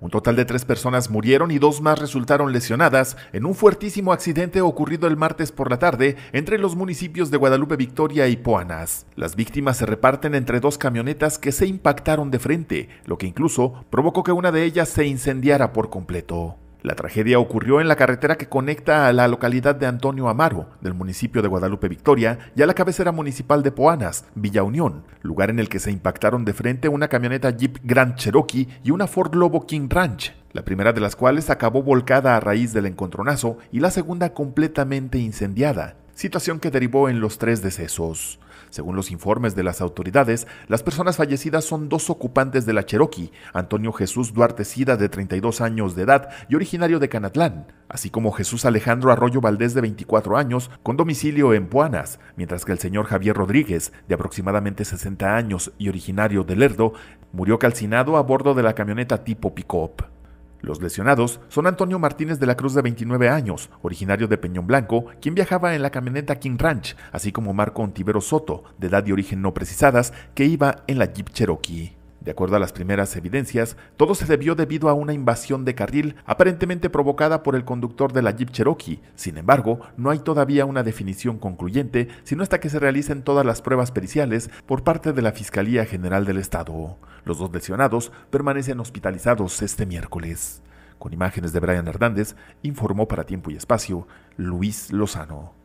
Un total de tres personas murieron y dos más resultaron lesionadas en un fuertísimo accidente ocurrido el martes por la tarde entre los municipios de Guadalupe Victoria y Poanas. Las víctimas se reparten entre dos camionetas que se impactaron de frente, lo que incluso provocó que una de ellas se incendiara por completo. La tragedia ocurrió en la carretera que conecta a la localidad de Antonio Amaro, del municipio de Guadalupe Victoria, y a la cabecera municipal de Poanas, Villa Unión, lugar en el que se impactaron de frente una camioneta Jeep Grand Cherokee y una Ford Lobo King Ranch, la primera de las cuales acabó volcada a raíz del encontronazo y la segunda completamente incendiada, situación que derivó en los tres decesos. Según los informes de las autoridades, las personas fallecidas son dos ocupantes de la Cherokee, Antonio Jesús Duarte Sida, de 32 años de edad y originario de Canatlán, así como Jesús Alejandro Arroyo Valdés, de 24 años, con domicilio en Puanas, mientras que el señor Javier Rodríguez, de aproximadamente 60 años y originario de Lerdo, murió calcinado a bordo de la camioneta tipo pick-up. Los lesionados son Antonio Martínez de la Cruz de 29 años, originario de Peñón Blanco, quien viajaba en la camioneta King Ranch, así como Marco Ontivero Soto, de edad y origen no precisadas, que iba en la Jeep Cherokee. De acuerdo a las primeras evidencias, todo se debió debido a una invasión de carril aparentemente provocada por el conductor de la Jeep Cherokee. Sin embargo, no hay todavía una definición concluyente, sino hasta que se realicen todas las pruebas periciales por parte de la Fiscalía General del Estado. Los dos lesionados permanecen hospitalizados este miércoles. Con imágenes de Brian Hernández, informó para Tiempo y Espacio Luis Lozano.